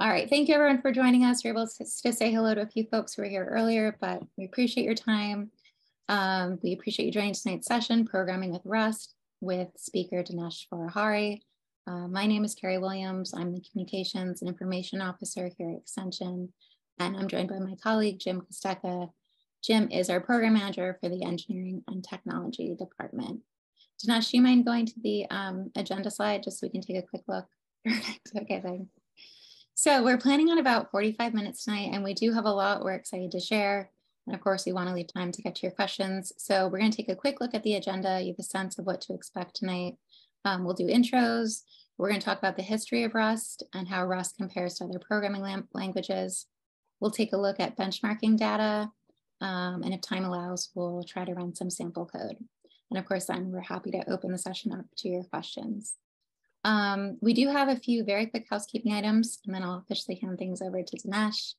All right, thank you everyone for joining us. We're able to, say hello to a few folks who were here earlier, but we appreciate your time. Um, we appreciate you joining tonight's session, Programming with Rust, with speaker Danesh Forouhari. Uh, my name is Carrie Williams. I'm the Communications and Information Officer here at Extension, and I'm joined by my colleague, Jim Kostecka. Jim is our Program Manager for the Engineering and Technology Department. Danesh, do you mind going to the um, agenda slide just so we can take a quick look? okay, thanks. So we're planning on about 45 minutes tonight, and we do have a lot we're excited to share. And of course, we want to leave time to get to your questions. So we're going to take a quick look at the agenda. You have a sense of what to expect tonight. Um, we'll do intros. We're going to talk about the history of Rust and how Rust compares to other programming languages. We'll take a look at benchmarking data. Um, and if time allows, we'll try to run some sample code. And of course, then we're happy to open the session up to your questions. Um, we do have a few very quick housekeeping items, and then I'll officially hand things over to Danesh.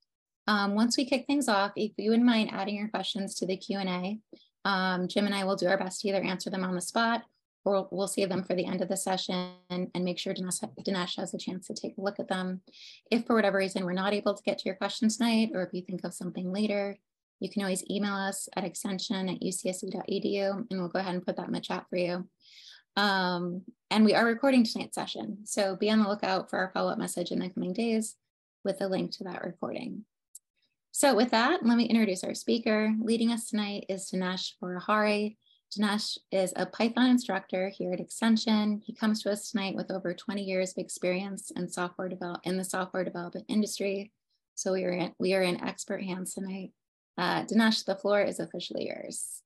Um, once we kick things off, if you wouldn't mind adding your questions to the Q&A, um, Jim and I will do our best to either answer them on the spot or we'll save them for the end of the session and make sure Danesh, has a chance to take a look at them. If for whatever reason we're not able to get to your questions tonight, or if you think of something later, you can always email us at extension at ucsc.edu and we'll go ahead and put that in the chat for you. Um, and we are recording tonight's session. So be on the lookout for our follow-up message in the coming days with a link to that recording. So with that, let me introduce our speaker. Leading us tonight is Danesh Forouhari. Danesh is a Python instructor here at Extension. He comes to us tonight with over 20 years of experience in software develop in the software development industry. So we are in, we are in expert hands tonight. Uh, Danesh, the floor is officially yours.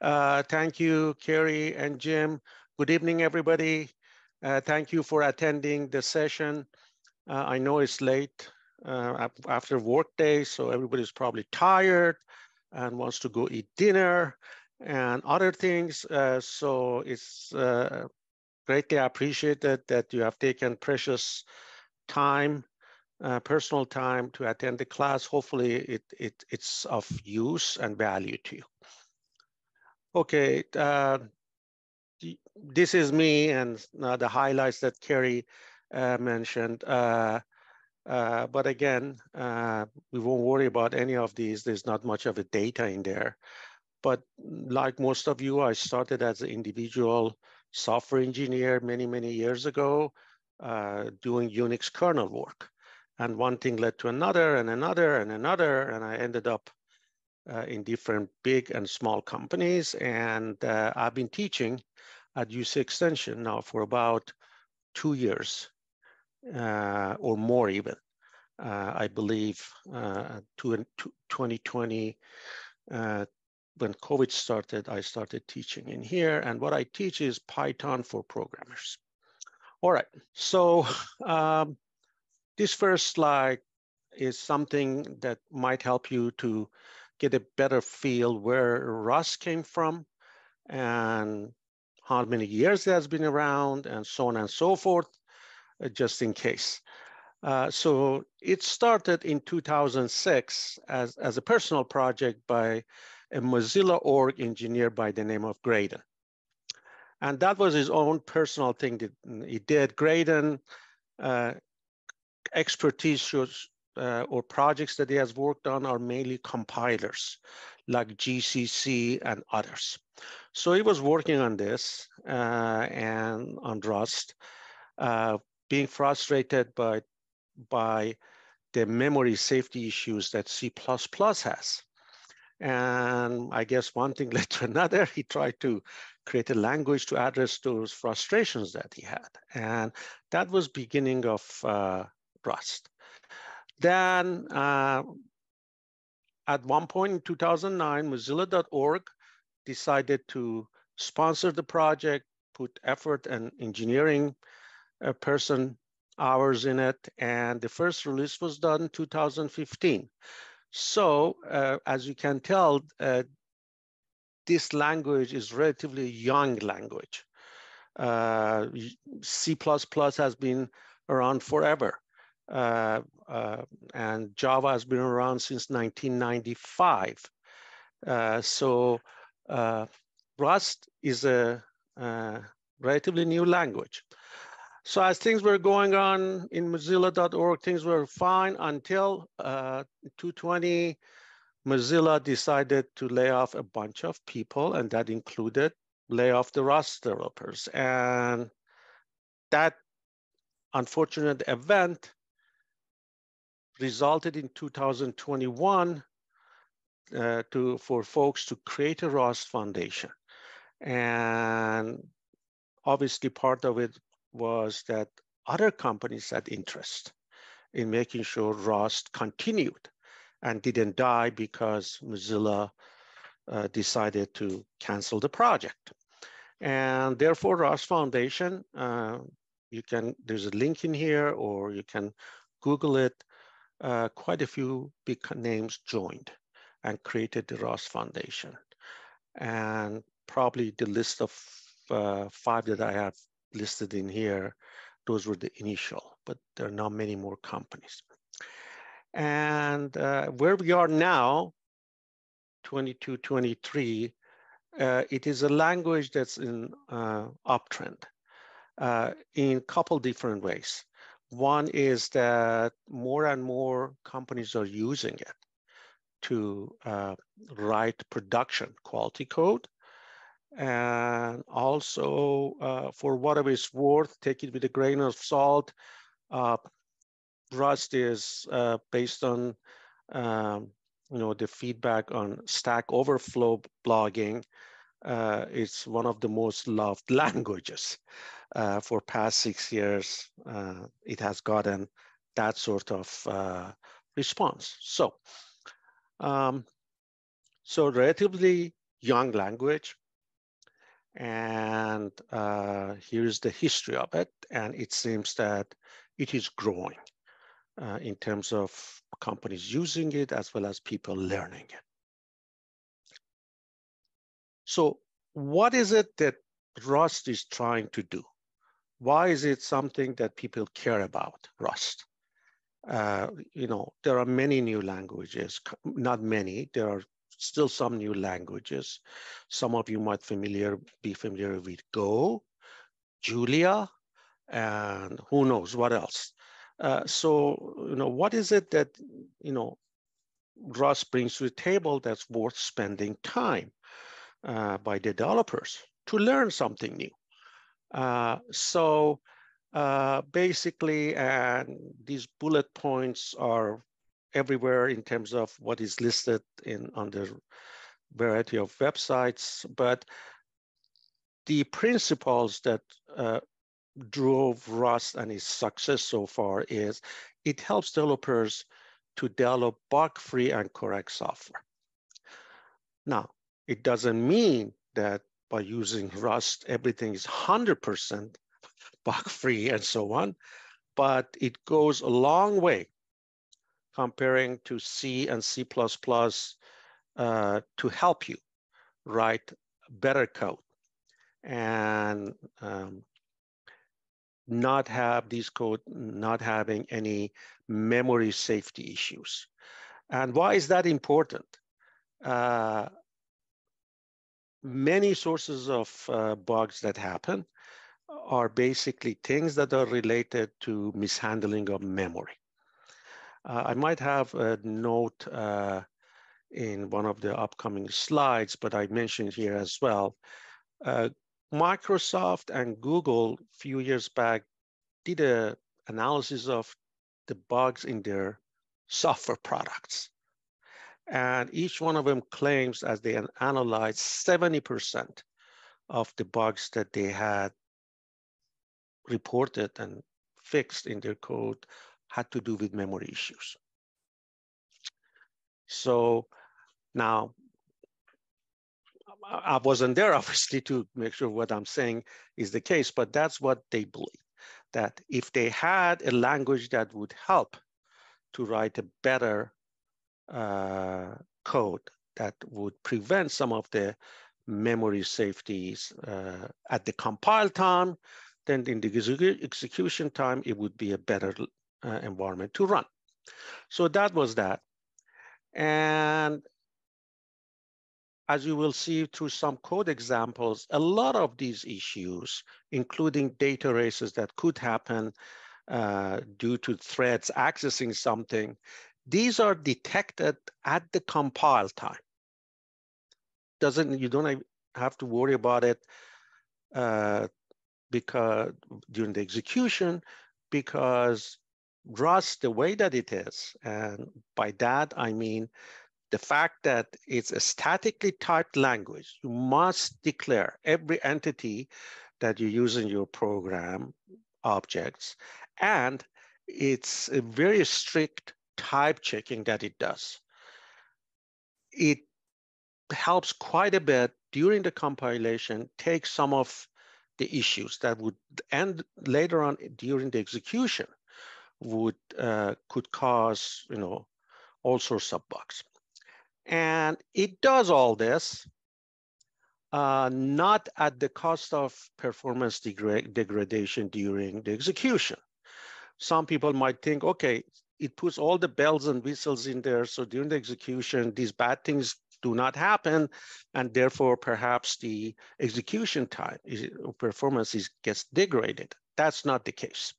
Uh, thank you, Carrie and Jim. Good evening, everybody. Uh, thank you for attending the session. Uh, I know it's late uh, after work day, so everybody's probably tired and wants to go eat dinner and other things. Uh, so it's uh, greatly appreciated that you have taken precious time, uh, personal time to attend the class. Hopefully it, it, it's of use and value to you. Okay, this is me and uh, the highlights that Carrie uh, mentioned. Uh, uh but again, uh, we won't worry about any of these. There's not much of a data in there. But like most of you, I started as an individual software engineer many, many years ago, doing Unix kernel work. And one thing led to another and another and another, and I ended up uh, in different big and small companies. And uh, I've been teaching at UC Extension now for about two years uh, or more even. Uh, I believe uh, 2020, uh, when COVID started, I started teaching in here. And what I teach is Python for programmers. All right, so um, this first slide is something that might help you to get a better feel where Rust came from and how many years it has been around, and so on and so forth, uh, just in case. Uh, so it started in 2006 as, as a personal project by a Mozilla org engineer by the name of Graydon. And that was his own personal thing that he did. Graydon uh, expertise shows, uh, or projects that he has worked on are mainly compilers like GCC and others. So he was working on this uh, and on Rust, uh, being frustrated by, by the memory safety issues that C++ has. And I guess one thing led to another. He tried to create a language to address those frustrations that he had. And that was beginning of uh, Rust. Then uh, at one point in 2009, Mozilla.org decided to sponsor the project, put effort and engineering uh, person hours in it, and the first release was done in 2015. So uh, as you can tell, uh, this language is relatively young language. Uh, C++ has been around forever. Uh, uh, and Java has been around since 1995. Uh, so uh, Rust is a uh, relatively new language. So as things were going on in Mozilla.org, things were fine until uh, 220, Mozilla decided to lay off a bunch of people, and that included lay off the Rust developers. And that unfortunate event resulted in 2021 uh, to for folks to create a Rust Foundation. And obviously part of it was that other companies had interest in making sure Rust continued and didn't die because Mozilla uh, decided to cancel the project. And therefore, Rust Foundation, uh, you can, there's a link in here or you can Google it. Uh, quite a few big names joined and created the Rust Foundation. And probably the list of uh, five that I have listed in here, those were the initial, but there are not many more companies. And uh, where we are now, 22, 23, uh, it is a language that's in uh, uptrend uh, in a couple different ways. One is that more and more companies are using it to uh, write production quality code. And also, uh, for whatever it's worth, take it with a grain of salt. Uh, Rust is uh, based on um, you know the feedback on Stack Overflow blogging. Uh, it's one of the most loved languages. Uh, for past six years, uh, it has gotten that sort of uh, response. So, um, so relatively young language, and uh, here's the history of it. And it seems that it is growing uh, in terms of companies using it as well as people learning it. So what is it that Rust is trying to do? Why is it something that people care about, Rust? Uh, you know, there are many new languages, not many, there are still some new languages. Some of you might familiar be familiar with Go, Julia, and who knows what else. Uh, so, you know, what is it that, you know, Rust brings to the table that's worth spending time uh, by the developers to learn something new? Uh, so uh, basically, and these bullet points are everywhere in terms of what is listed in on the variety of websites, but the principles that uh, drove Rust and its success so far is it helps developers to develop bug-free and correct software. Now, it doesn't mean that by using Rust, everything is 100% bug-free and so on, but it goes a long way comparing to C and C++ uh, to help you write better code and um, not have these code not having any memory safety issues. And why is that important? Uh, many sources of uh, bugs that happen are basically things that are related to mishandling of memory. Uh, I might have a note uh, in one of the upcoming slides, but I mentioned here as well. Uh, Microsoft and Google a few years back did a analysis of the bugs in their software products. And each one of them claims as they analyzed 70% of the bugs that they had reported and fixed in their code had to do with memory issues. So now, I wasn't there obviously to make sure what I'm saying is the case, but that's what they believe, that if they had a language that would help to write a better uh, code that would prevent some of the memory safeties uh, at the compile time, then in the execution time, it would be a better uh, environment to run. So that was that. And as you will see through some code examples, a lot of these issues, including data races that could happen uh, due to threads accessing something, these are detected at the compile time. Doesn't you don't have to worry about it uh, because during the execution, because Rust, the way that it is, and by that I mean the fact that it's a statically typed language, you must declare every entity that you use in your program objects, and it's a very strict type checking that it does. It helps quite a bit during the compilation, take some of the issues that would end later on during the execution would uh, could cause you know all sorts of bugs. And it does all this uh, not at the cost of performance degra degradation during the execution. Some people might think, okay, it puts all the bells and whistles in there. So during the execution, these bad things do not happen. And therefore, perhaps the execution time is, performance is, gets degraded. That's not the case.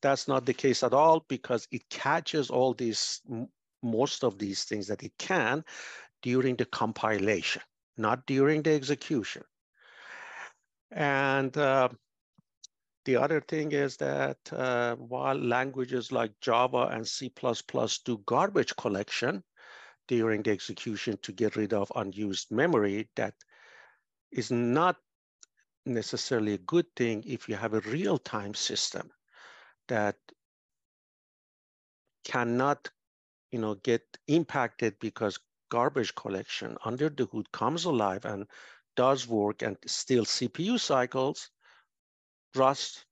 That's not the case at all because it catches all these most of these things that it can during the compilation, not during the execution. And uh, the other thing is that uh, while languages like Java and C++ do garbage collection during the execution to get rid of unused memory, that is not necessarily a good thing if you have a real-time system that cannot you know, get impacted because garbage collection under the hood comes alive and does work and still CPU cycles, Rust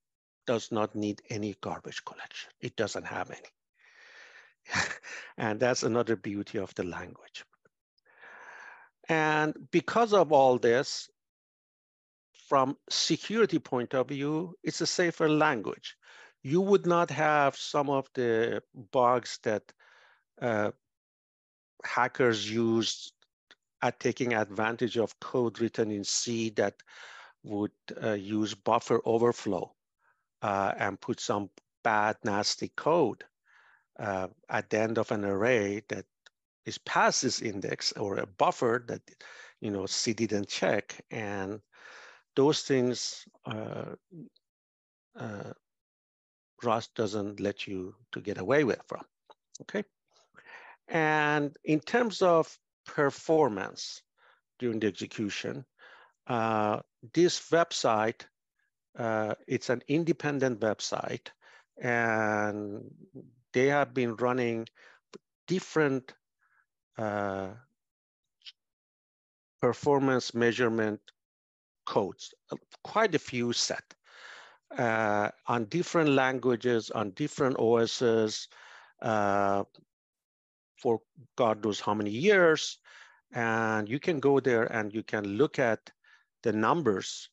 does not need any garbage collection. It doesn't have any. and that's another beauty of the language. And because of all this, from security point of view, it's a safer language. You would not have some of the bugs that uh, hackers used at taking advantage of code written in C that would uh, use buffer overflow uh, and put some bad, nasty code uh, at the end of an array that is past this index or a buffer that you know C didn't check, and those things uh, uh, Rust doesn't let you to get away with from. Okay. And in terms of performance during the execution, uh, this website, uh, it's an independent website, and they have been running different uh, performance measurement codes, quite a few set uh, on different languages, on different OSs, uh, for God knows how many years. And you can go there and you can look at the numbers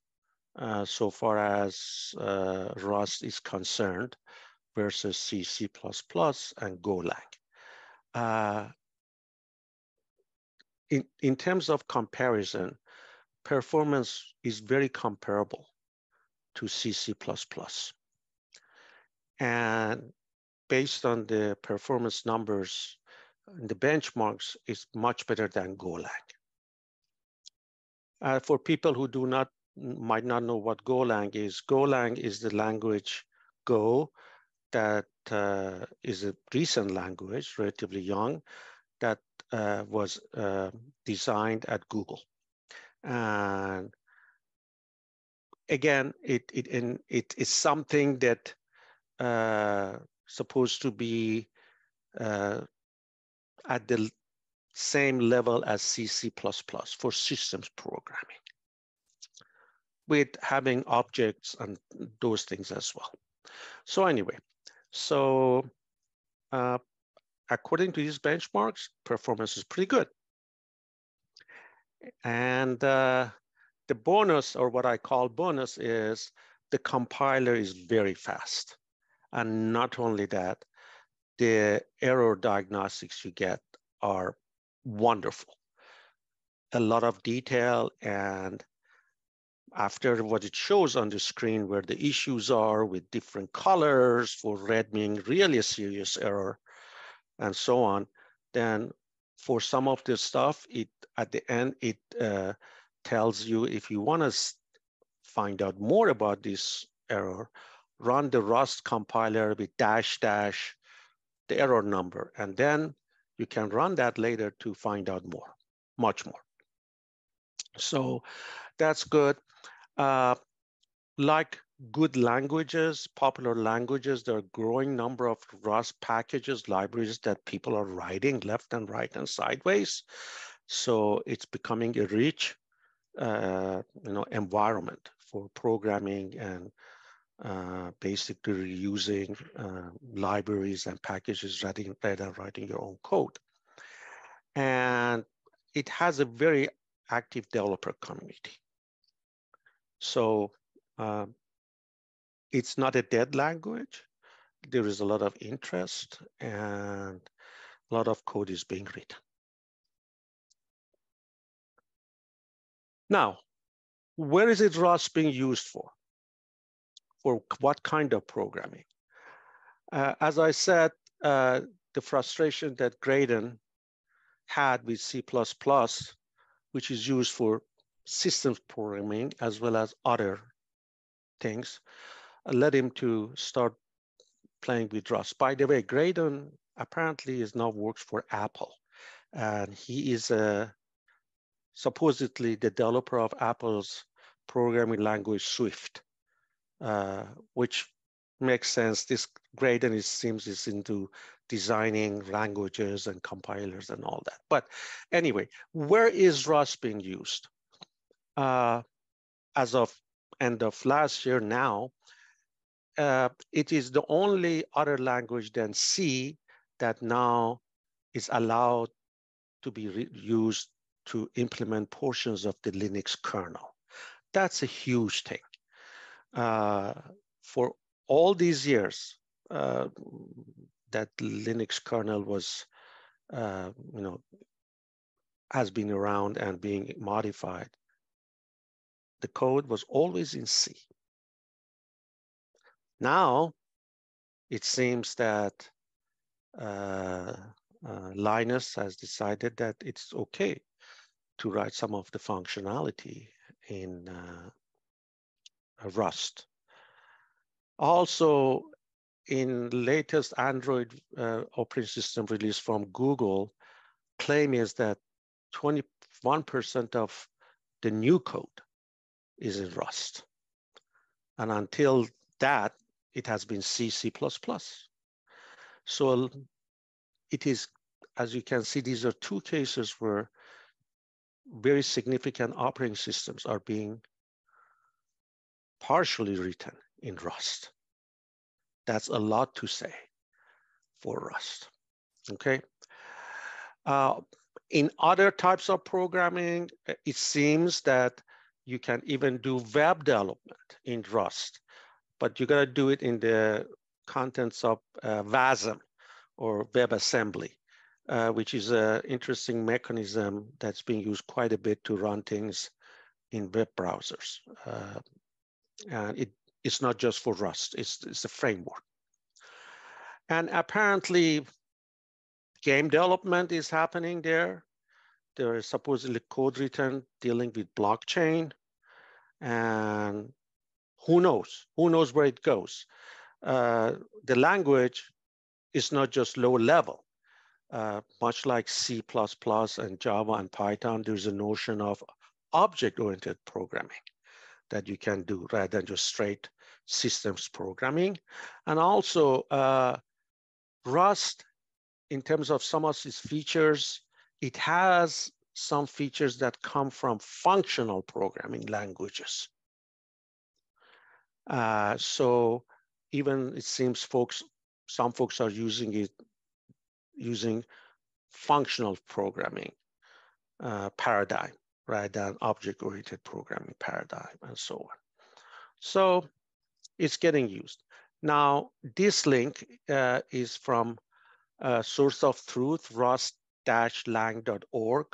uh, so far as uh, Rust is concerned versus C, C++, and Golang. Uh, in, in terms of comparison, performance is very comparable to C, C++. And based on the performance numbers the benchmarks is much better than Golang. Uh, for people who do not might not know what Golang is, Golang is the language Go that uh, is a recent language, relatively young, that uh, was uh, designed at Google. And again, it it in, it is something that uh, supposed to be uh, at the same level as CC++ for systems programming with having objects and those things as well. So anyway, so uh, according to these benchmarks, performance is pretty good. And uh, the bonus, or what I call bonus, is the compiler is very fast. And not only that, the error diagnostics you get are wonderful. a lot of detail and after what it shows on the screen where the issues are with different colors for red being really a serious error and so on, then for some of this stuff, it at the end, it uh, tells you if you want to find out more about this error, run the Rust compiler with dash dash the error number, and then you can run that later to find out more, much more. So that's good. Uh, like good languages, popular languages, there are growing number of Rust packages, libraries that people are writing left and right and sideways. So it's becoming a rich uh, you know, environment for programming and uh, basically using uh, libraries and packages rather than writing your own code. And it has a very active developer community. So um, it's not a dead language. There is a lot of interest and a lot of code is being written. Now, where is it Rust being used for? For what kind of programming? Uh, as I said, uh, the frustration that Graydon had with C++, which is used for systems programming as well as other things, uh, led him to start playing with Rust. By the way, Graydon apparently is now works for Apple, and he is a supposedly the developer of Apple's programming language Swift, uh, which makes sense. This Graydon it seems is into designing languages and compilers and all that. But anyway, where is Rust being used? Uh, as of end of last year now, uh, it is the only other language than C that now is allowed to be used to implement portions of the Linux kernel. That's a huge thing. Uh, for all these years uh, that Linux kernel was, uh, you know, has been around and being modified, the code was always in C. Now, it seems that uh, uh, Linus has decided that it's okay to write some of the functionality in uh, Rust. Also, in latest Android uh, operating system release from Google, claim is that 21% of the new code is in Rust. And until that, it has been C, C++. So it is, as you can see, these are two cases where very significant operating systems are being partially written in Rust. That's a lot to say for Rust, okay? Uh, in other types of programming, it seems that you can even do web development in Rust, but you gotta do it in the contents of uh, WASM or WebAssembly. Uh, which is an interesting mechanism that's being used quite a bit to run things in web browsers. Uh, and it, it's not just for Rust, it's, it's a framework. And apparently game development is happening there. There is supposedly code written dealing with blockchain and who knows, who knows where it goes. Uh, the language is not just low level. Uh, much like C++ and Java and Python, there's a notion of object-oriented programming that you can do rather than just straight systems programming. And also uh, Rust, in terms of some of its features, it has some features that come from functional programming languages. Uh, so even it seems folks, some folks are using it using functional programming uh, paradigm rather than object-oriented programming paradigm and so on. So it's getting used. Now, this link uh, is from uh, Source of Truth, rust-lang.org.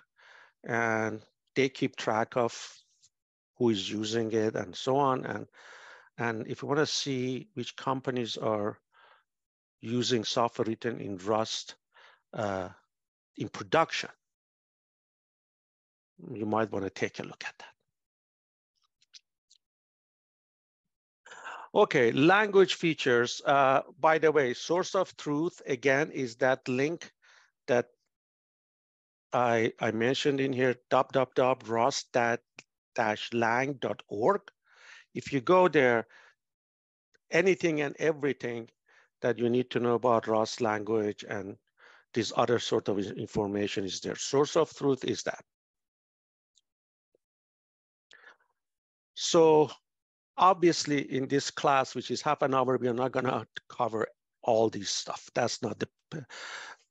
And they keep track of who is using it and so on. And, and if you want to see which companies are using software written in Rust uh, in production, you might want to take a look at that. Okay, language features. Uh, by the way, source of truth, again, is that link that I, I mentioned in here, www.rust-lang.org. If you go there, anything and everything that you need to know about Rust language and this other sort of information is there. Source of truth is that. So obviously in this class, which is half an hour, we are not gonna cover all this stuff. That's not the,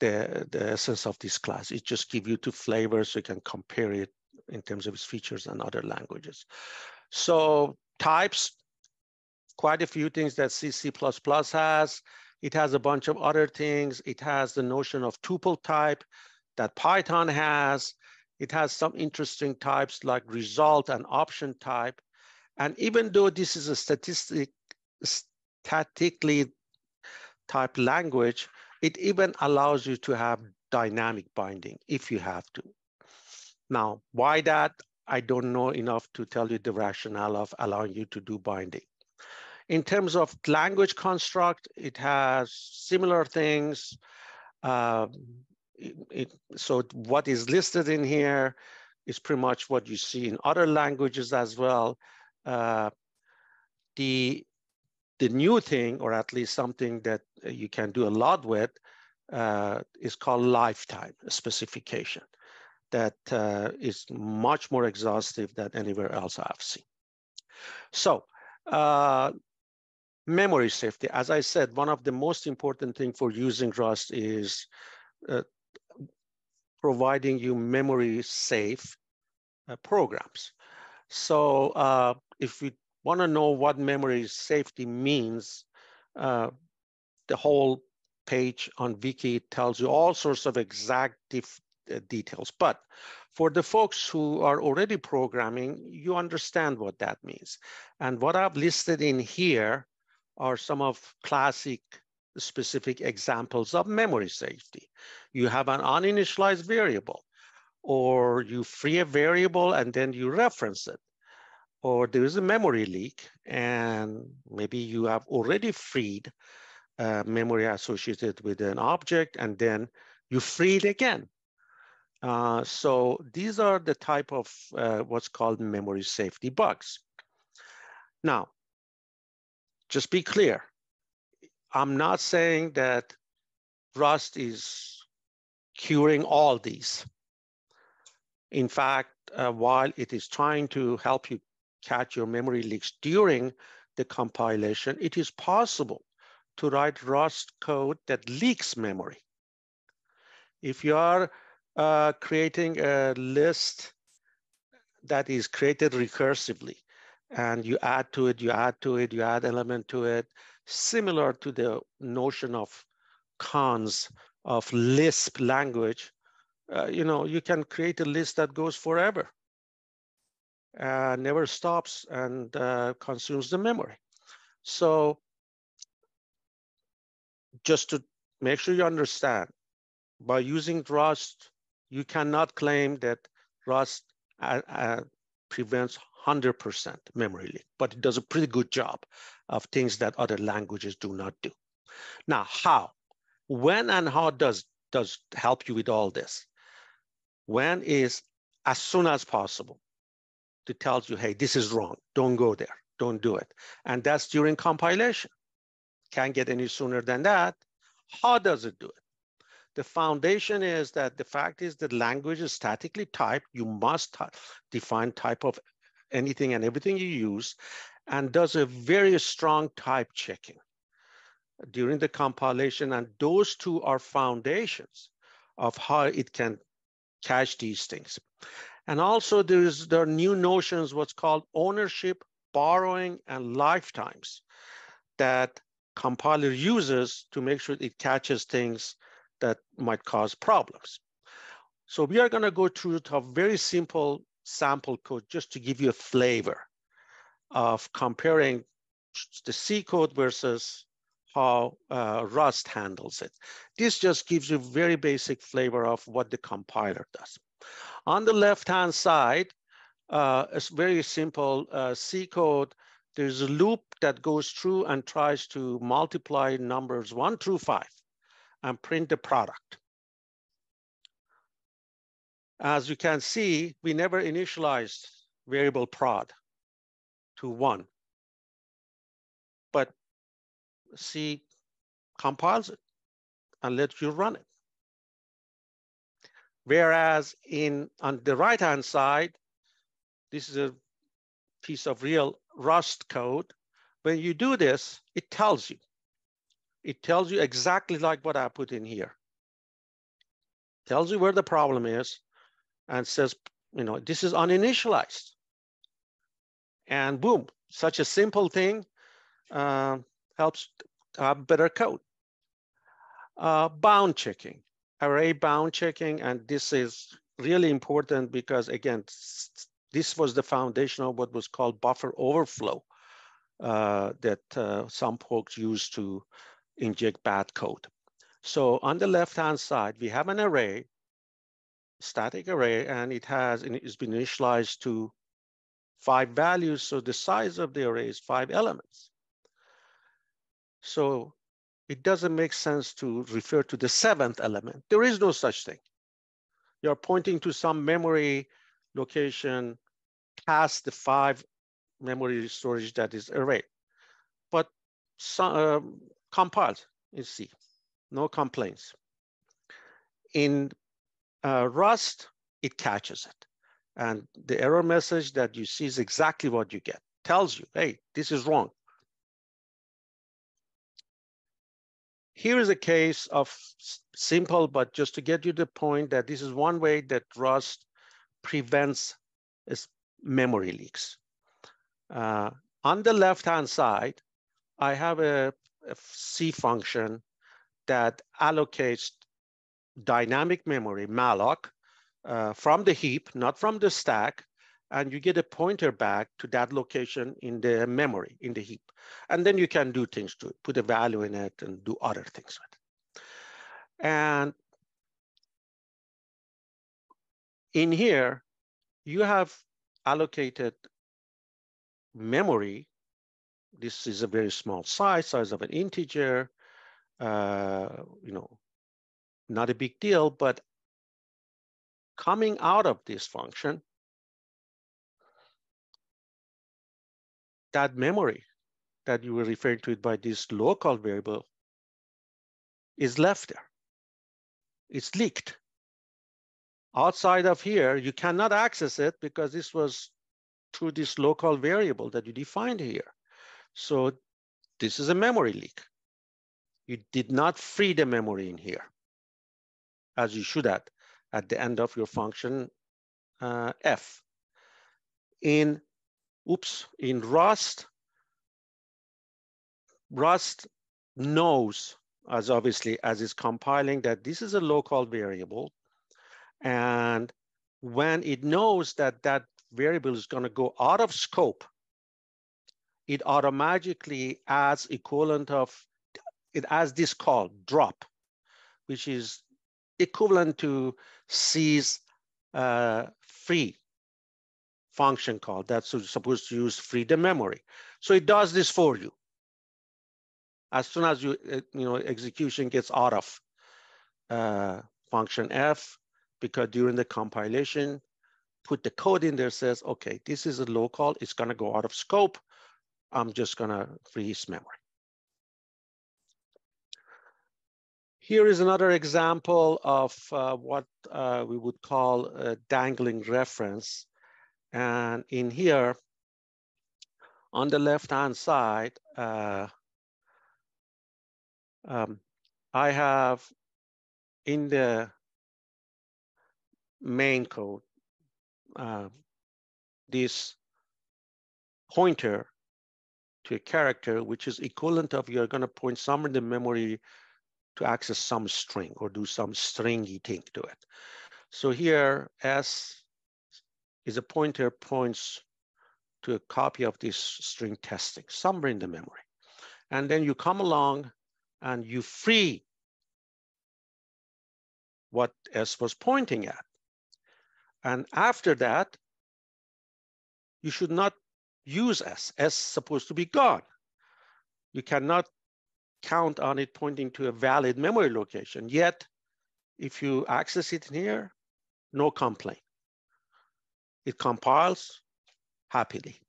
the, the essence of this class. It just give you two flavors so you can compare it in terms of its features and other languages. So types, quite a few things that C, C++ has. It has a bunch of other things. It has the notion of tuple type that Python has. It has some interesting types like result and option type. And even though this is a statistic, statically typed language, it even allows you to have dynamic binding if you have to. Now, why that? I don't know enough to tell you the rationale of allowing you to do binding. In terms of language construct, it has similar things. Uh, it, it, so what is listed in here is pretty much what you see in other languages as well uh, the the new thing, or at least something that you can do a lot with, uh, is called lifetime specification. That uh, is much more exhaustive than anywhere else I've seen. So, uh, memory safety. As I said, one of the most important thing for using Rust is uh, providing you memory safe uh, programs. So if we want to know what memory safety means, uh, the whole page on Wiki tells you all sorts of exact uh, details. But for the folks who are already programming, you understand what that means. And what I've listed in here are some of classic specific examples of memory safety. You have an uninitialized variable, or you free a variable and then you reference it or there is a memory leak and maybe you have already freed uh, memory associated with an object and then you free it again. Uh, so these are the type of uh, what's called memory safety bugs. Now, just be clear. I'm not saying that Rust is curing all these. In fact, uh, while it is trying to help you catch your memory leaks during the compilation, it is possible to write Rust code that leaks memory. If you are uh, creating a list that is created recursively, and you add to it, you add to it, you add element to it, similar to the notion of cons of Lisp language, uh, you know, you can create a list that goes forever uh, never stops and uh, consumes the memory. So just to make sure you understand, by using Rust, you cannot claim that Rust uh, uh prevents 100% memory leak, but it does a pretty good job of things that other languages do not do. Now, how? When and how does does help you with all this? When is as soon as possible to tell you, hey, this is wrong. Don't go there. Don't do it. And that's during compilation. Can't get any sooner than that. How does it do it? The foundation is that the fact is that language is statically typed. You must define type of anything and everything you use and does a very strong type checking during the compilation. And those two are foundations of how it can catch these things. And also there's there are new notions, what's called ownership, borrowing, and lifetimes that compiler uses to make sure it catches things that might cause problems. So we are gonna go through a very simple sample code just to give you a flavor of comparing the C code versus how uh, Rust handles it. This just gives you very basic flavor of what the compiler does. On the left-hand side, uh, it's very simple uh, C code. There's a loop that goes through and tries to multiply numbers one through five and print the product. As you can see, we never initialized variable prod to one, but C compiles it and lets you run it. Whereas in on the right-hand side, this is a piece of real Rust code. When you do this, it tells you. It tells you exactly like what I put in here. Tells you where the problem is and says, you know, this is uninitialized. And boom, such a simple thing uh, helps have better code. Uh, bound checking, array bound checking, and this is really important because again, this was the foundation of what was called buffer overflow uh, that uh, some folks use to inject bad code. So on the left-hand side, we have an array, static array, and it has it's been initialized to five values. So the size of the array is five elements. So it doesn't make sense to refer to the seventh element. There is no such thing. You're pointing to some memory location past the five memory storage that is array. But some, um, compiled in C, no complaints. In uh, Rust, it catches it. And the error message that you see is exactly what you get. Tells you, hey, this is wrong. Here is a case of simple, but just to get you the point that this is one way that Rust prevents memory leaks. Uh, on the left-hand side, I have a, a C function that allocates dynamic memory, malloc, uh, from the heap, not from the stack, and you get a pointer back to that location in the memory, in the heap. And then you can do things to it, put a value in it and do other things with it. And in here, you have allocated memory. This is a very small size, size of an integer, uh, you know, not a big deal, but coming out of this function, that memory that you were referring to it by this local variable is left there. It's leaked. Outside of here, you cannot access it because this was through this local variable that you defined here. So this is a memory leak. You did not free the memory in here as you should have at the end of your function uh, f. In oops, in Rust, Rust knows, as obviously as it's compiling, that this is a local variable. And when it knows that that variable is going to go out of scope, it automatically adds equivalent of, it adds this call, drop, which is equivalent to C's uh, free function call that's supposed to use freedom memory. So it does this for you. As soon as you, uh, you know, execution gets out of uh, function F, because during the compilation, put the code in there says, okay, this is a local, it's gonna go out of scope. I'm just gonna freeze memory. Here is another example of uh, what uh, we would call a dangling reference. And in here, on the left-hand side, uh, um, I have in the main code, uh, this pointer to a character, which is equivalent of you're gonna point somewhere in the memory to access some string or do some stringy thing to it. So here, S is a pointer points to a copy of this string testing somewhere in the memory. And then you come along and you free what S was pointing at. And after that, you should not use S. S supposed to be gone. You cannot count on it pointing to a valid memory location. Yet, if you access it here, no complaint. It compiles happily.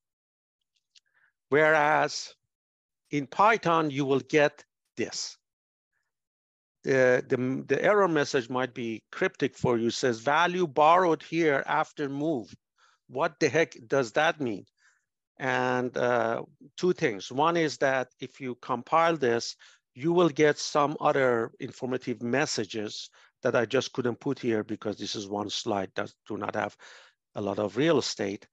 Whereas in Python, you will get this. The, the, the error message might be cryptic for you, says value borrowed here after move. What the heck does that mean? And uh, two things. One is that if you compile this, you will get some other informative messages that I just couldn't put here because this is one slide that do not have a lot of real estate.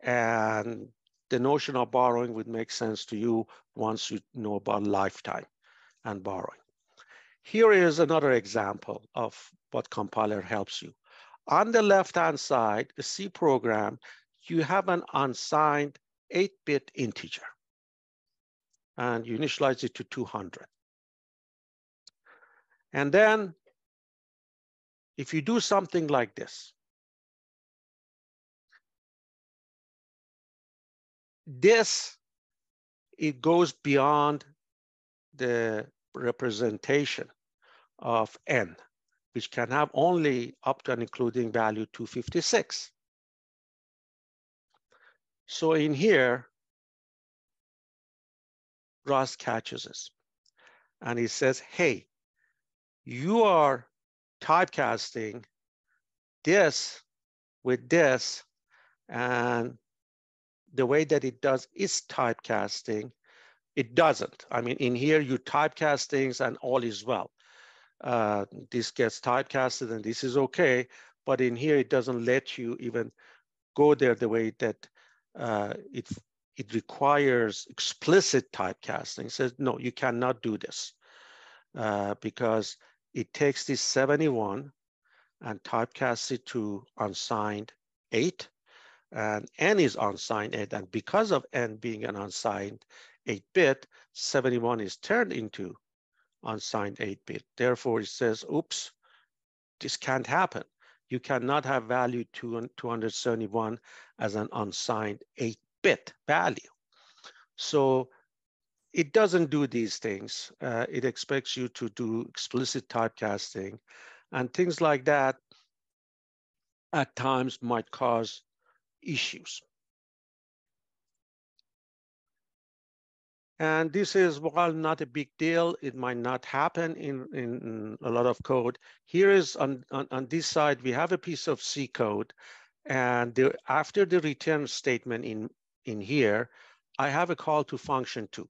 And the notion of borrowing would make sense to you once you know about lifetime and borrowing. Here is another example of what compiler helps you. On the left-hand side, the C program, you have an unsigned 8-bit integer. And you initialize it to 200. And then if you do something like this, this, it goes beyond the representation of n, which can have only up to and including value 256. So in here, Rust catches us. And he says, hey, you are typecasting this with this, and the way that it does is typecasting. It doesn't. I mean, in here, you typecast things and all is well. Uh, this gets typecasted and this is okay, but in here, it doesn't let you even go there the way that uh, it, it requires explicit typecasting. It says, no, you cannot do this uh, because it takes this 71 and typecasts it to unsigned eight and n is unsigned 8. And because of n being an unsigned 8-bit, 71 is turned into unsigned 8-bit. Therefore, it says, oops, this can't happen. You cannot have value 271 as an unsigned 8-bit value. So it doesn't do these things. Uh, it expects you to do explicit typecasting and things like that at times might cause issues. And this is, well, not a big deal, it might not happen in, in a lot of code. Here is on, on, on this side, we have a piece of C code. And the, after the return statement in, in here, I have a call to function two.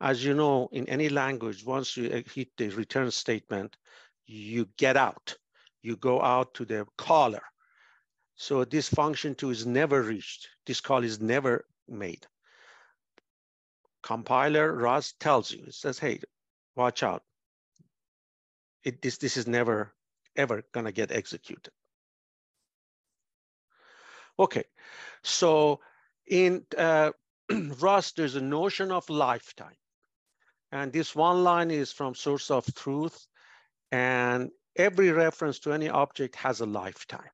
As you know, in any language, once you hit the return statement, you get out. You go out to the caller. So this function two is never reached. This call is never made. Compiler Rust tells you, it says, hey, watch out. It, this, this is never, ever gonna get executed. Okay, so in uh, Rust, there's a notion of lifetime. And this one line is from source of truth. And every reference to any object has a lifetime.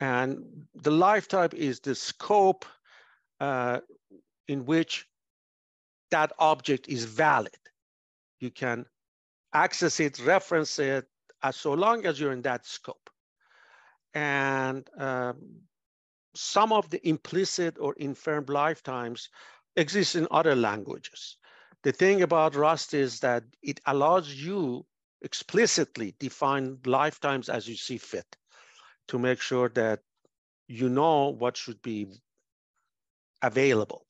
And the lifetime is the scope uh, in which that object is valid. You can access it, reference it, as so long as you're in that scope. And um, some of the implicit or inferred lifetimes exist in other languages. The thing about Rust is that it allows you explicitly define lifetimes as you see fit to make sure that you know what should be available.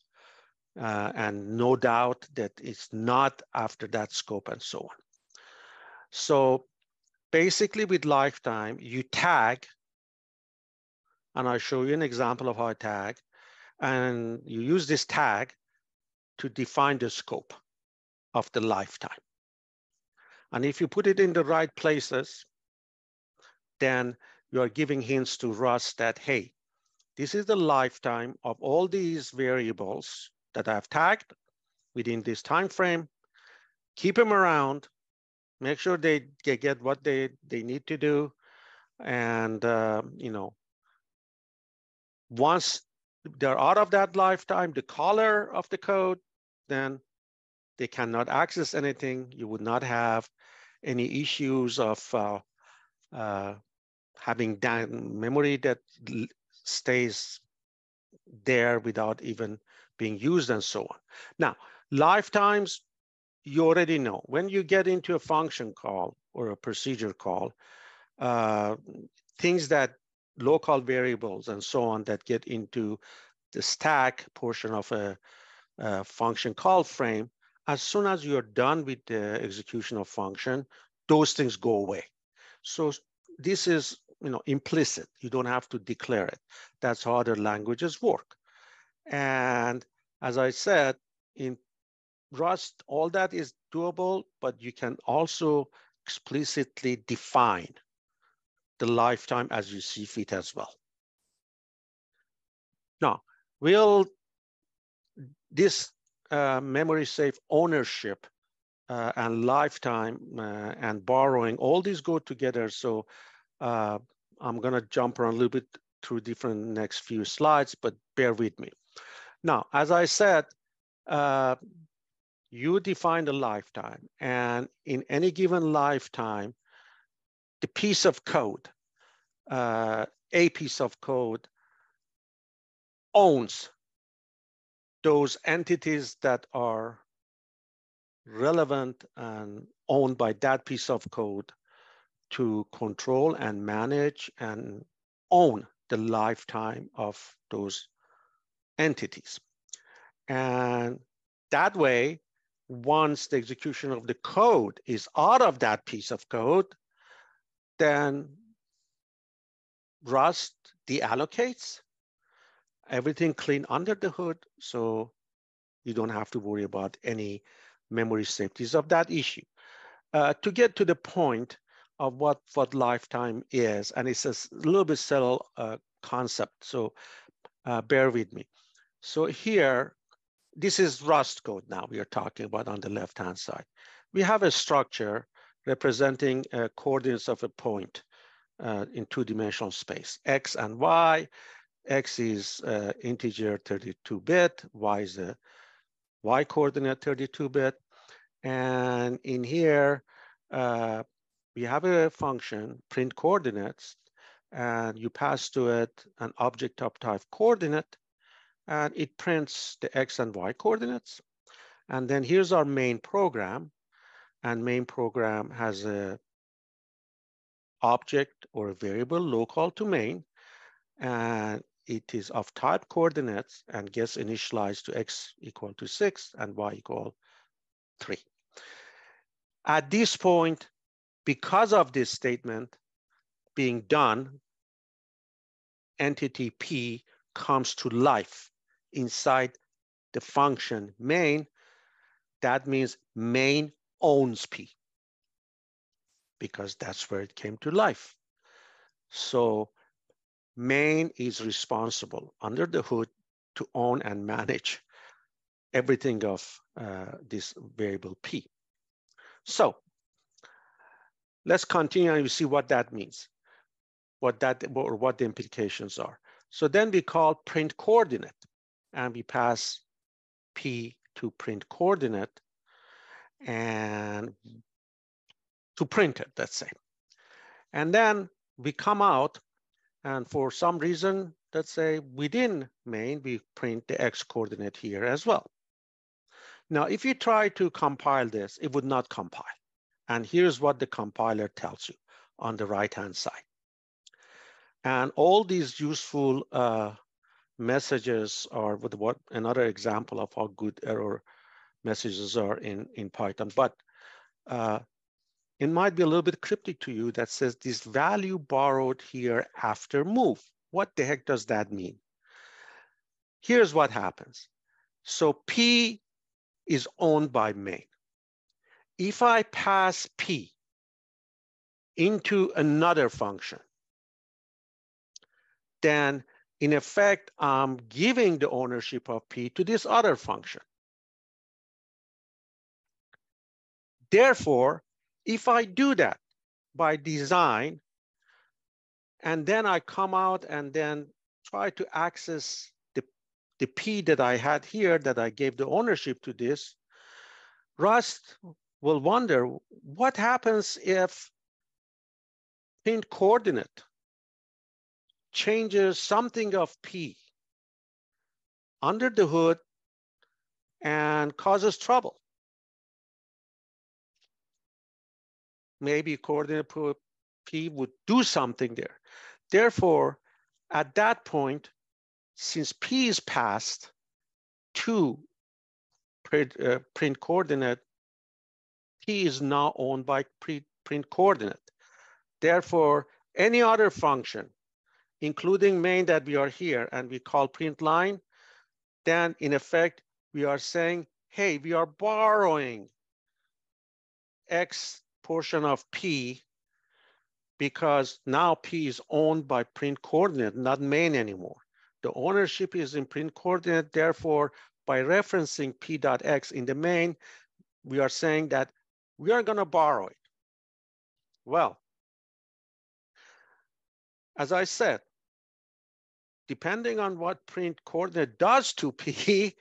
Uh, and no doubt that it's not after that scope and so on. So basically with lifetime, you tag, and I'll show you an example of how I tag, and you use this tag to define the scope of the lifetime. And if you put it in the right places, then you are giving hints to Rust that, hey, this is the lifetime of all these variables that I've tagged within this time frame. Keep them around, make sure they, get what they, they need to do. And, uh, you know, once they're out of that lifetime, the color of the code, then they cannot access anything. You would not have any issues of uh, uh, having memory that stays there without even being used and so on. Now, lifetimes, you already know. When you get into a function call or a procedure call, uh, things that local variables and so on that get into the stack portion of a, a function call frame, as soon as you're done with the execution of function, those things go away. So this is you know, implicit. You don't have to declare it. That's how other languages work. And as I said, in Rust, all that is doable, but you can also explicitly define the lifetime as you see fit as well. Now, will this uh, memory safe ownership uh, and lifetime uh, and borrowing, all these go together. So uh, I'm gonna jump around a little bit through different next few slides, but bear with me. Now, as I said, uh, you define the lifetime and in any given lifetime, the piece of code, uh, a piece of code owns those entities that are relevant and owned by that piece of code to control and manage and own the lifetime of those entities. And that way, once the execution of the code is out of that piece of code, then Rust deallocates everything clean under the hood. So you don't have to worry about any memory safeties of that issue. Uh, to get to the point, of what what lifetime is, and it's a little bit subtle uh, concept. So uh, bear with me. So here, this is Rust code now we are talking about on the left-hand side. We have a structure representing uh, coordinates of a point uh, in two-dimensional space, x and y. x is uh, integer 32-bit, y is a y coordinate 32-bit. And in here, uh, we have a function, print coordinates, and you pass to it an object of type coordinate, and it prints the x and y coordinates. And then here's our main program, and main program has a object or a variable local to main, and it is of type coordinates and gets initialized to x equal to six and y equal three. At this point, because of this statement being done, entity P comes to life inside the function main. That means main owns P because that's where it came to life. So main is responsible under the hood to own and manage everything of uh, this variable P. So Let's continue and you see what that means, what that or what the implications are. So then we call print coordinate and we pass P to print coordinate and to print it, let's say. And then we come out and for some reason, let's say within main, we print the X coordinate here as well. Now, if you try to compile this, it would not compile. And here's what the compiler tells you on the right-hand side. And all these useful uh, messages are with what another example of how good error messages are in, in Python. But uh, it might be a little bit cryptic to you that says this value borrowed here after move. What the heck does that mean? Here's what happens. So P is owned by main if I pass P into another function, then in effect, I'm giving the ownership of P to this other function. Therefore, if I do that by design, and then I come out and then try to access the, the P that I had here that I gave the ownership to this, Rust will wonder what happens if print coordinate changes something of P under the hood and causes trouble. Maybe coordinate P would do something there. Therefore, at that point, since P is passed to print, uh, print coordinate, P is now owned by print coordinate. Therefore, any other function, including main that we are here and we call print line, then in effect, we are saying, hey, we are borrowing X portion of P because now P is owned by print coordinate, not main anymore. The ownership is in print coordinate. Therefore, by referencing P.x in the main, we are saying that we are going to borrow it. Well, as I said, depending on what print coordinate does to P,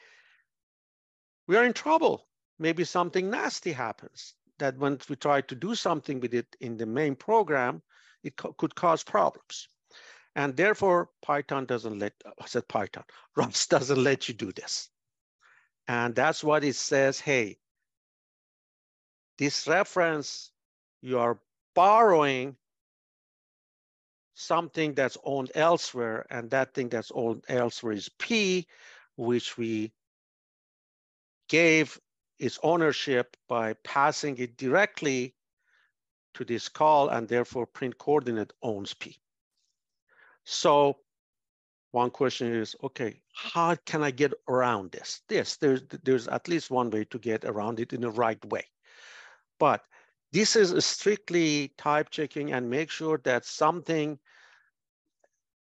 we are in trouble. Maybe something nasty happens that when we try to do something with it in the main program, it co could cause problems. And therefore, Python doesn't let, I said Python, Rust doesn't let you do this. And that's what it says, hey, this reference, you are borrowing something that's owned elsewhere, and that thing that's owned elsewhere is P, which we gave its ownership by passing it directly to this call and therefore print coordinate owns P. So one question is, okay, how can I get around this? This, there's, there's at least one way to get around it in the right way. But this is strictly type checking and make sure that something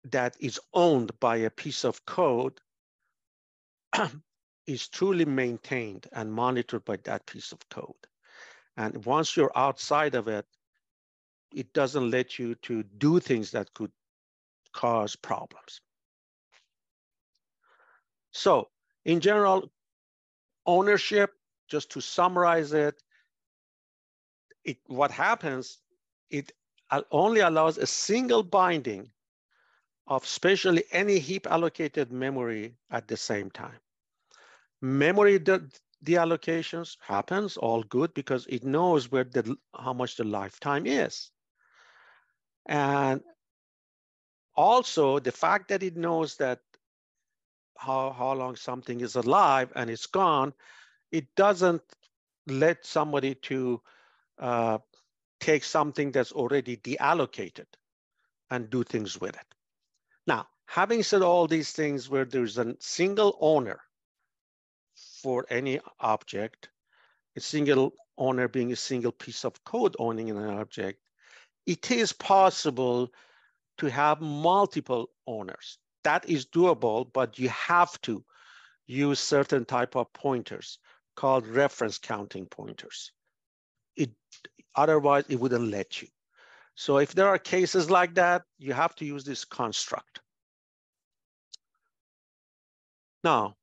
that is owned by a piece of code is truly maintained and monitored by that piece of code. And once you're outside of it, it doesn't let you to do things that could cause problems. So in general, ownership, just to summarize it, it what happens, it only allows a single binding of spatially any heap allocated memory at the same time. Memory de deallocations happens, all good, because it knows where the, how much the lifetime is. And also the fact that it knows that how, how long something is alive and it's gone, it doesn't let somebody to uh, take something that's already deallocated and do things with it. Now, having said all these things where there's a single owner for any object, a single owner being a single piece of code owning an object, it is possible to have multiple owners. That is doable, but you have to use certain type of pointers called reference counting pointers. It, otherwise, it wouldn't let you. So if there are cases like that, you have to use this construct. Now,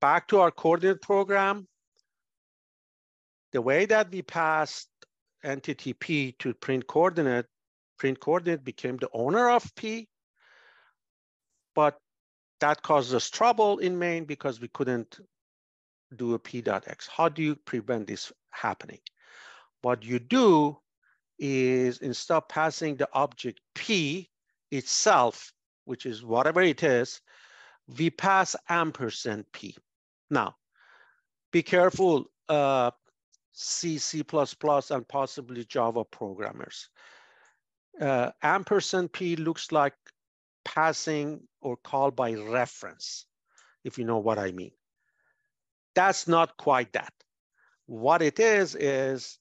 back to our coordinate program, the way that we passed entity P to print coordinate, print coordinate became the owner of P, but that caused us trouble in main because we couldn't do a p.x. How do you prevent this happening? What you do is instead of passing the object P itself, which is whatever it is, we pass ampersand P. Now, be careful, uh, C, C++, and possibly Java programmers. Uh, ampersand P looks like passing or call by reference, if you know what I mean. That's not quite that. What it is, is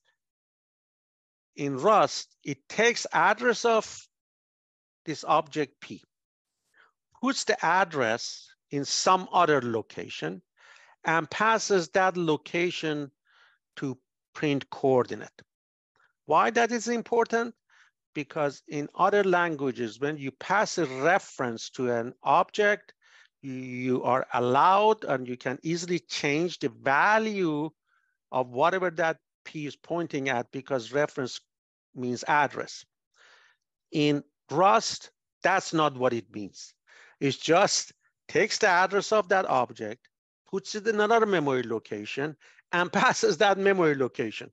in Rust, it takes address of this object P, puts the address in some other location and passes that location to print coordinate. Why that is important? Because in other languages, when you pass a reference to an object, you are allowed and you can easily change the value of whatever that P is pointing at because reference means address. In Rust, that's not what it means. It just takes the address of that object, puts it in another memory location, and passes that memory location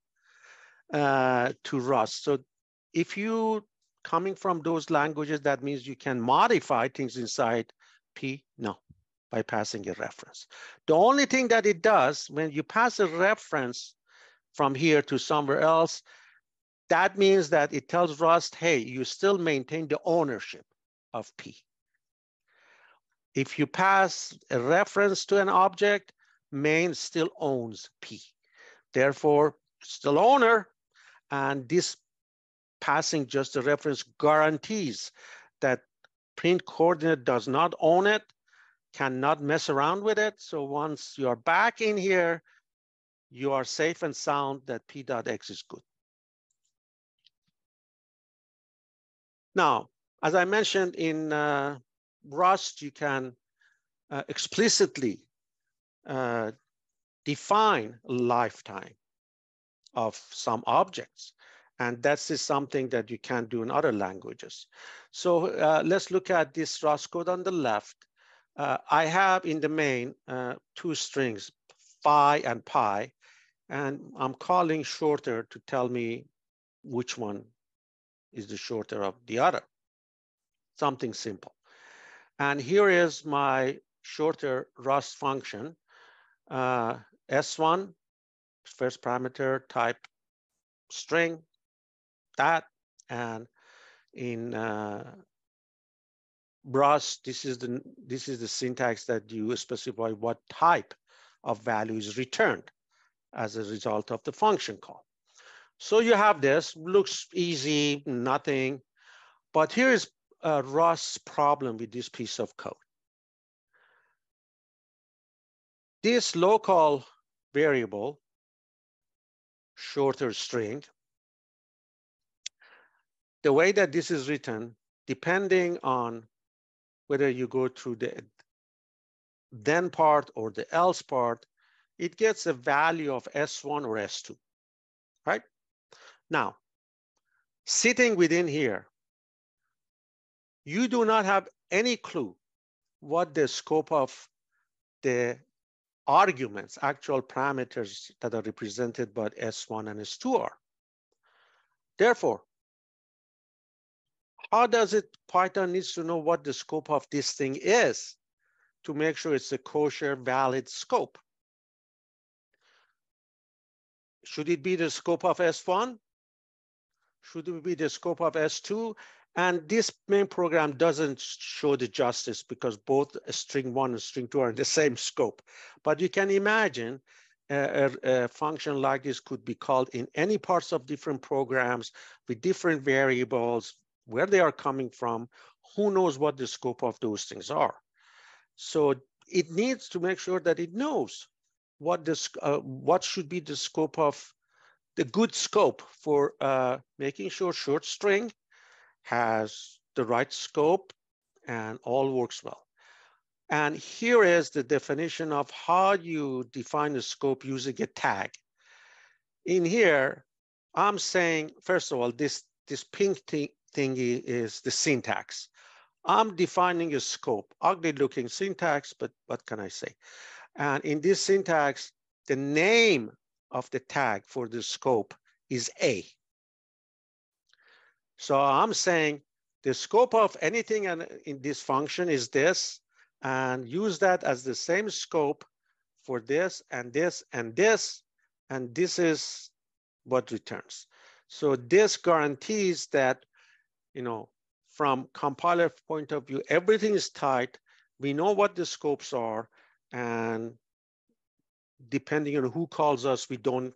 uh, to Rust. So if you coming from those languages, that means you can modify things inside P? No, by passing a reference. The only thing that it does when you pass a reference from here to somewhere else, that means that it tells Rust, hey, you still maintain the ownership of P. If you pass a reference to an object, main still owns P. Therefore, still owner, and this passing just a reference guarantees that print coordinate does not own it, cannot mess around with it. So once you're back in here, you are safe and sound that p.x is good. Now, as I mentioned in uh, Rust, you can uh, explicitly uh, define lifetime of some objects. And that is something that you can't do in other languages. So uh, let's look at this Rust code on the left. Uh, I have in the main uh, two strings, phi and pi, and I'm calling shorter to tell me which one is the shorter of the other. Something simple. And here is my shorter Rust function. Uh, S1, first parameter type string, that, and in uh, Rust, this is the this is the syntax that you specify what type of value is returned as a result of the function call. So you have this, looks easy, nothing, but here is a uh, Rust's problem with this piece of code. This local variable, shorter string, the way that this is written, depending on whether you go through the then part or the else part, it gets a value of S1 or S2, right? Now, sitting within here, you do not have any clue what the scope of the arguments, actual parameters that are represented by S1 and S2 are. Therefore, how does it, Python needs to know what the scope of this thing is to make sure it's a kosher, valid scope. Should it be the scope of S1? Should it be the scope of S2? And this main program doesn't show the justice because both string one and string two are in the same scope. But you can imagine a, a, a, function like this could be called in any parts of different programs with different variables, where they are coming from, who knows what the scope of those things are. So it needs to make sure that it knows what this, uh, what should be the scope of the good scope for uh, making sure short string has the right scope and all works well. And here is the definition of how you define a scope using a tag. In here, I'm saying, first of all, this, this pink thing, thingy is the syntax. I'm defining a scope, ugly looking syntax, but what can I say? And in this syntax, the name of the tag for the scope is A. So I'm saying the scope of anything in this function is this, and use that as the same scope for this and this and this, and this is what returns. So this guarantees that you know, from compiler point of view, everything is tight. We know what the scopes are, and depending on who calls us, we don't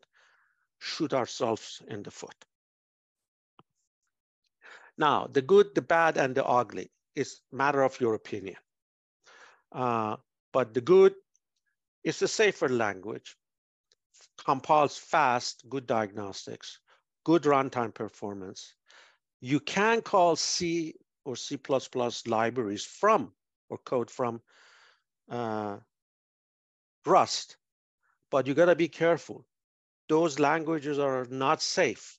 shoot ourselves in the foot. Now, the good, the bad, and the ugly is matter of your opinion. Uh, but the good is a safer language, compiles fast, good diagnostics, good runtime performance. You can call C or C++ libraries from or code from uh, Rust, but you gotta be careful. Those languages are not safe.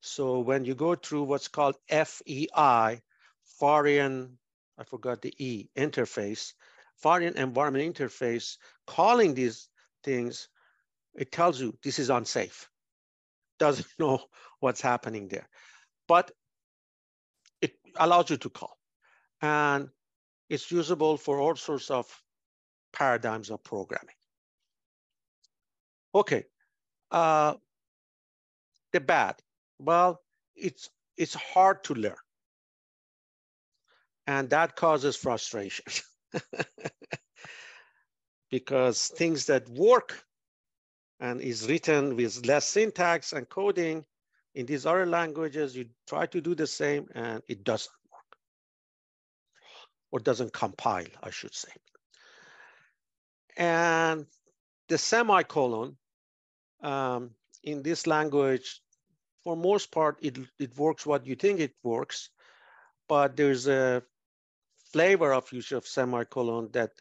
So when you go through what's called FEI, foreign, I forgot the E, interface, foreign environment interface, calling these things, it tells you this is unsafe. Doesn't know what's happening there. But it allows you to call. And it's usable for all sorts of paradigms of programming. Okay, uh, the bad. Well, it's it's hard to learn, and that causes frustration because things that work and is written with less syntax and coding in these other languages, you try to do the same and it doesn't work or doesn't compile, I should say. And the semicolon um, in this language, for most part, it, it works what you think it works, but there's a flavor of use of semicolon that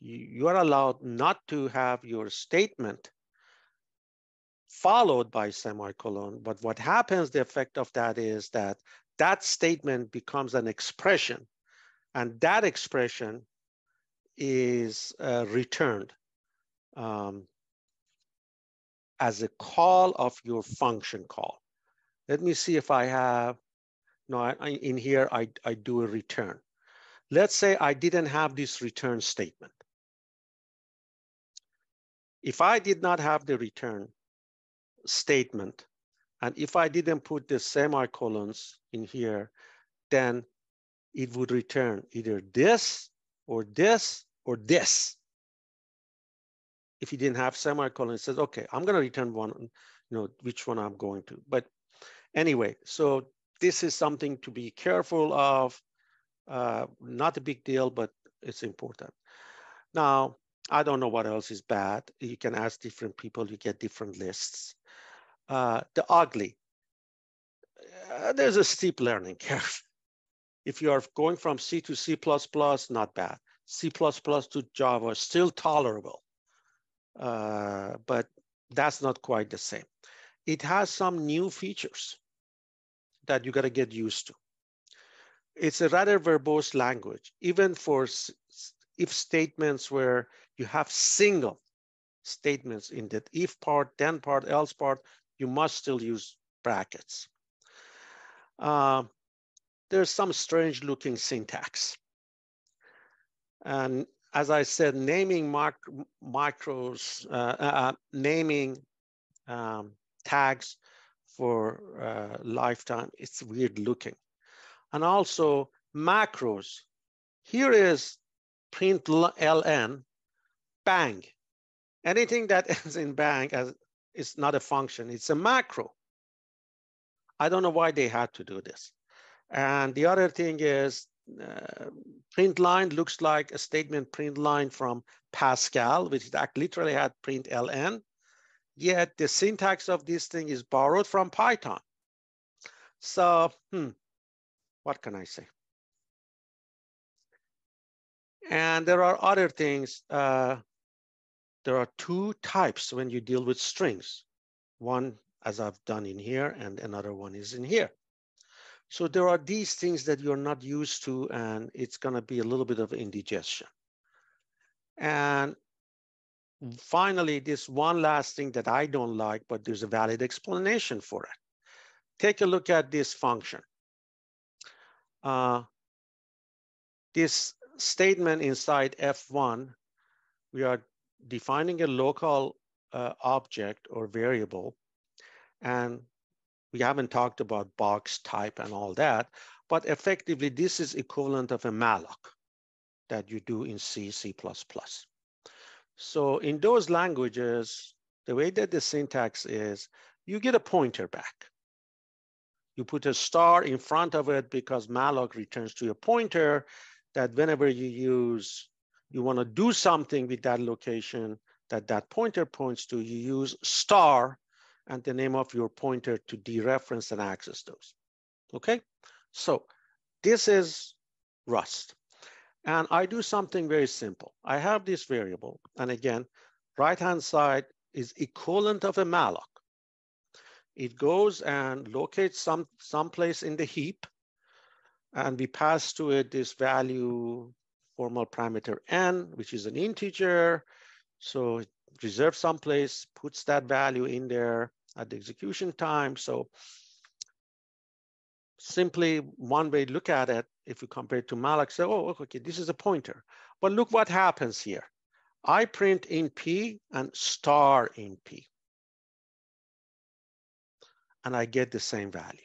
you, are allowed not to have your statement followed by semicolon. But what happens, the effect of that is that that statement becomes an expression and that expression is uh, returned um, as a call of your function call. Let me see if I have, no, I, in here, I, I do a return. Let's say I didn't have this return statement. If I did not have the return statement, and if I didn't put the semicolons in here, then it would return either this or this or this if you didn't have semicolon, it says, okay, I'm going to return one, you know, which one I'm going to. But anyway, so this is something to be careful of. Uh, not a big deal, but it's important. Now, I don't know what else is bad. You can ask different people, you get different lists. Uh, the ugly, uh, there's a steep learning curve. If you are going from C to C++, not bad. C++ to Java, still tolerable. Uh, but that's not quite the same. It has some new features that you got to get used to. It's a rather verbose language, even for if statements where you have single statements in that if part, then part, else part, you must still use brackets. Uh, there's some strange looking syntax. And as I said, naming macros, uh, uh, uh, naming um, tags for uh, lifetime, it's weird looking. And also macros. Here is print ln, bang. Anything that ends in bang as, is not a function, it's a macro. I don't know why they had to do this. And the other thing is uh, print line looks like a statement print line from Pascal, which literally had print ln. Yet the syntax of this thing is borrowed from Python. So, hmm, what can I say? And there are other things. Uh, there are two types when you deal with strings. One, as I've done in here, and another one is in here. So there are these things that you're not used to, and it's going to be a little bit of indigestion. And finally, this one last thing that I don't like, but there's a valid explanation for it. Take a look at this function. Uh, this statement inside F1, we are defining a local uh, object or variable, and we haven't talked about box type and all that, but effectively this is equivalent of a malloc that you do in C, C++. So in those languages, the way that the syntax is, you get a pointer back. You put a star in front of it because malloc returns to a pointer that whenever you use you want to do something with that location that that pointer points to, you use star and the name of your pointer to dereference and access those. Okay, so this is Rust. And I do something very simple. I have this variable, and again, right-hand side is equivalent of a malloc. It goes and locates some someplace in the heap, and we pass to it this value formal parameter n, which is an integer. So it reserves someplace, puts that value in there at the execution time. So simply one way to look at it, if you compare it to malloc, say, oh, okay, this is a pointer. But look what happens here. I print in P and star in P. And I get the same value.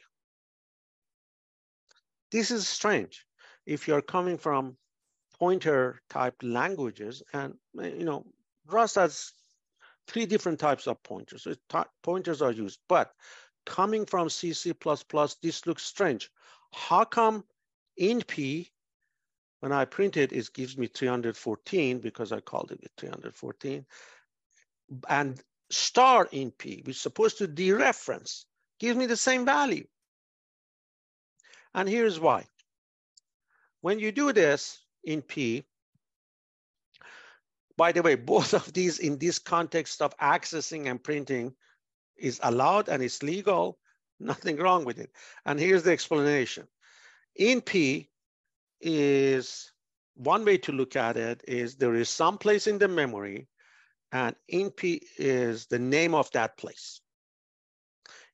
This is strange. If you're coming from pointer type languages and, you know, Rust has three different types of pointers. Pointers are used, but coming from C, C++, this looks strange. How come in P, when I print it, it gives me 314 because I called it 314. And star in P, which is supposed to dereference, gives me the same value. And here's why. When you do this in P, by the way, both of these in this context of accessing and printing is allowed and it's legal, nothing wrong with it. And here's the explanation. In P is one way to look at it is there is some place in the memory and in P is the name of that place.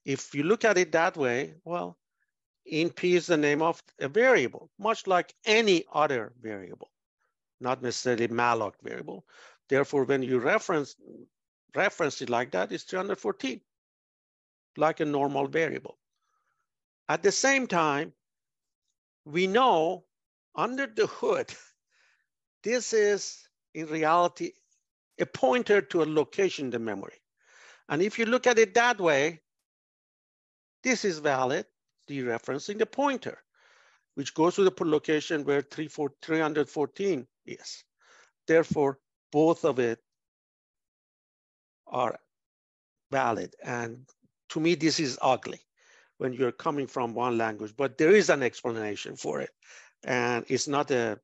If you look at it that way, well, in P is the name of a variable, much like any other variable, not necessarily malloc variable. Therefore, when you reference reference it like that, it's 314 like a normal variable. At the same time, we know under the hood, this is in reality a pointer to a location in the memory. And if you look at it that way, this is valid, dereferencing the pointer, which goes to the location where 314 is. Therefore, both of it are valid. And to me, this is ugly when you're coming from one language, but there is an explanation for it. And it's not a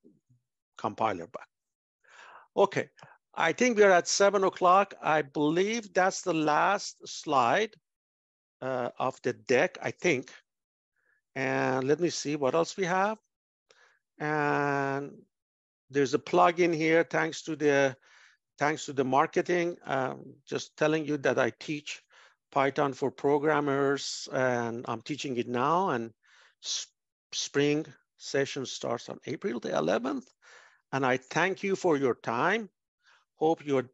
compiler bug. Okay, I think we're at seven o'clock. I believe that's the last slide uh, of the deck, I think. And let me see what else we have. And there's a plugin here, thanks to the thanks to the marketing. Um, just telling you that I teach Python for programmers, and I'm teaching it now. And spring session starts on April the 11th. And I thank you for your time. Hope your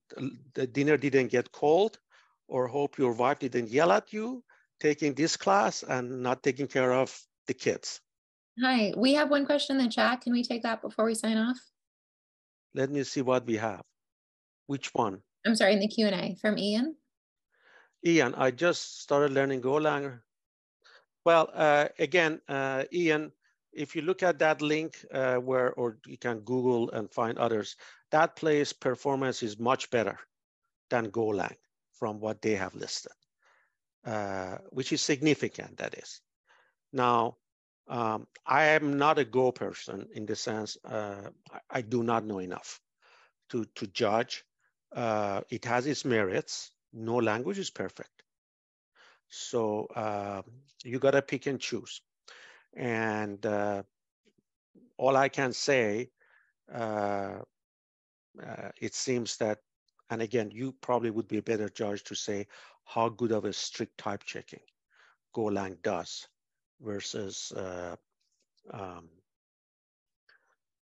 the dinner didn't get cold, or hope your wife didn't yell at you taking this class and not taking care of the kids. Hi, we have one question in the chat. Can we take that before we sign off? Let me see what we have. Which one? I'm sorry, in the Q&A from Ian. Ian, I just started learning Golang. Well, uh, again, uh, Ian, if you look at that link uh, where, or you can Google and find others, that place performance is much better than Golang from what they have listed, uh, which is significant, that is. Now, um, I am not a Go person in the sense uh, I, do not know enough to, to judge. Uh, it has its merits no language is perfect. So uh, you got to pick and choose. And uh, all I can say, uh, uh, it seems that, and again, you probably would be a better judge to say how good of a strict type checking Golang does versus uh, um,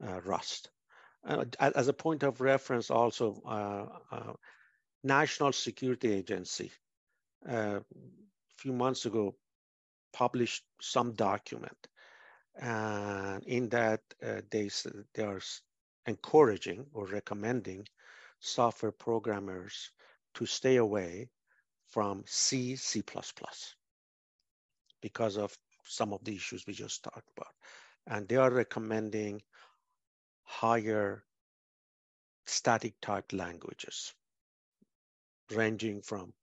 uh, Rust. as a point of reference also, National Security Agency uh, a few months ago published some document. And in that, uh, they, they are encouraging or recommending software programmers to stay away from C, C++ because of some of the issues we just talked about. And they are recommending higher static type languages, ranging from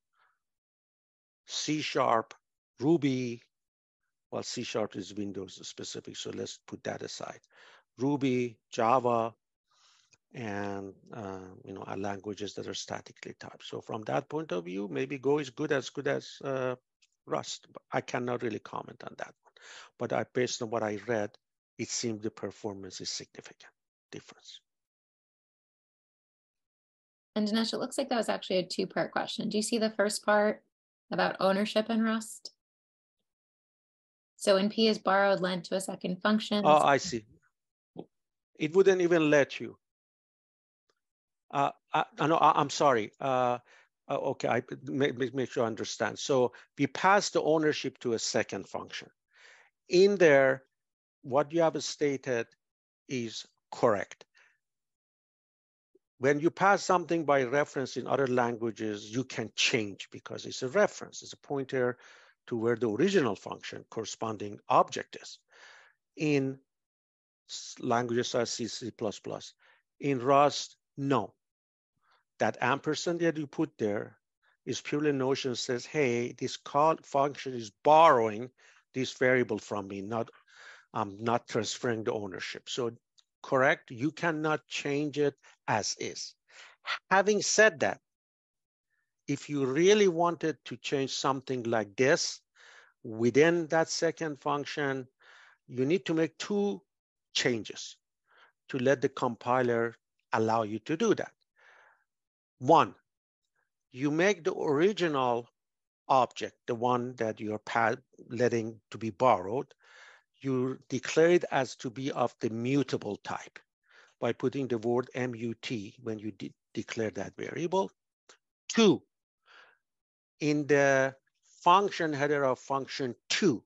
C sharp, Ruby, well, C sharp is Windows specific, so let's put that aside. Ruby, Java, and uh, you know, languages that are statically typed. So from that point of view, maybe Go is good as good as uh, Rust. But I cannot really comment on that one. But I, based on what I read, it seemed the performance is significant difference. And Danesh, it looks like that was actually a two-part question. Do you see the first part about ownership in Rust? So when P is borrowed, lent to a second function. Oh, I see. It wouldn't even let you. Uh, I, no, I, am sorry. Uh, uh, okay, I make, make sure I understand. So we pass the ownership to a second function. In there, what you have stated is correct. When you pass something by reference in other languages, you can change because it's a reference, it's a pointer to where the original function corresponding object is. In languages such as C, C++. In Rust, no. That ampersand that you put there is purely notion says, hey, this call function is borrowing this variable from me, not I'm not transferring the ownership. So correct, you cannot change it as is. Having said that, if you really wanted to change something like this within that second function, you need to make two changes to let the compiler allow you to do that. One, you make the original object, the one that you're letting to be borrowed, you declare it as to be of the mutable type by putting the word MUT when you de declare that variable. Two, in the function header of function two,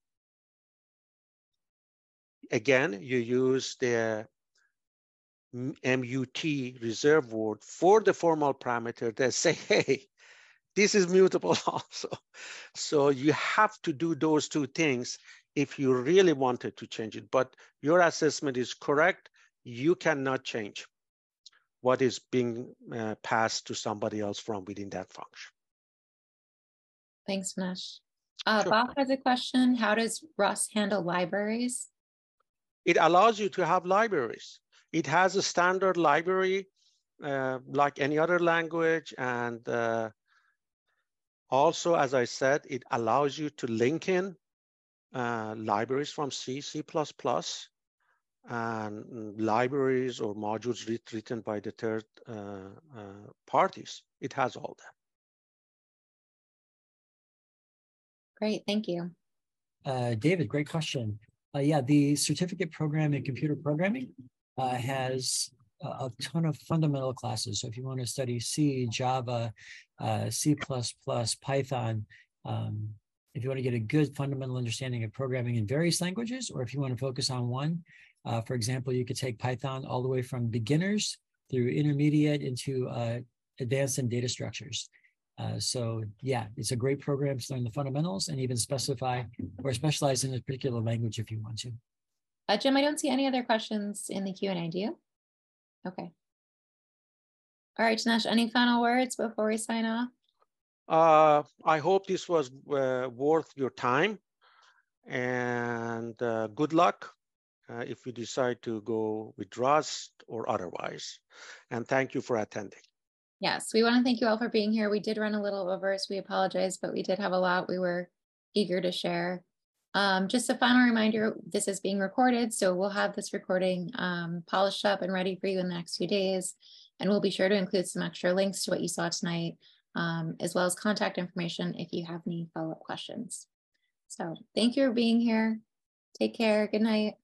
again, you use the MUT reserve word for the formal parameter that say, hey, this is mutable also. So you have to do those two things if you really wanted to change it. But your assessment is correct. You cannot change what is being uh, passed to somebody else from within that function. Thanks, Nash. Uh, sure. Bob has a question. How does Rust handle libraries? It allows you to have libraries. It has a standard library uh, like any other language. And uh, also, as I said, it allows you to link in uh, libraries from C, C++, and libraries or modules written by the third uh, uh, parties. It has all that. Great, thank you. Uh, David, great question. Uh, yeah, the certificate program in computer programming uh, has a, a, ton of fundamental classes. So if you want to study C, Java, C++, Python, um, if you want to get a good fundamental understanding of programming in various languages, or if you want to focus on one, uh, for example, you could take Python all the way from beginners through intermediate into uh, advanced and data structures. Uh, so yeah, it's a great program to learn the fundamentals and even specify or specialize in a particular language if you want to. Uh, Jim, I don't see any other questions in the Q&A, do you? Okay. All right, Danesh, any final words before we sign off? Uh, I hope this was uh, worth your time and uh, good luck uh, if you decide to go with Rust or otherwise. And thank you for attending. Yes, we want to thank you all for being here. We did run a little over, so we apologize, but we did have a lot we were eager to share. Um, just a final reminder, this is being recorded, so we'll have this recording um, polished up and ready for you in the next few days. And we'll be sure to include some extra links to what you saw tonight um, as well as contact information if you have any follow-up questions. So thank you for being here. Take care. Good night.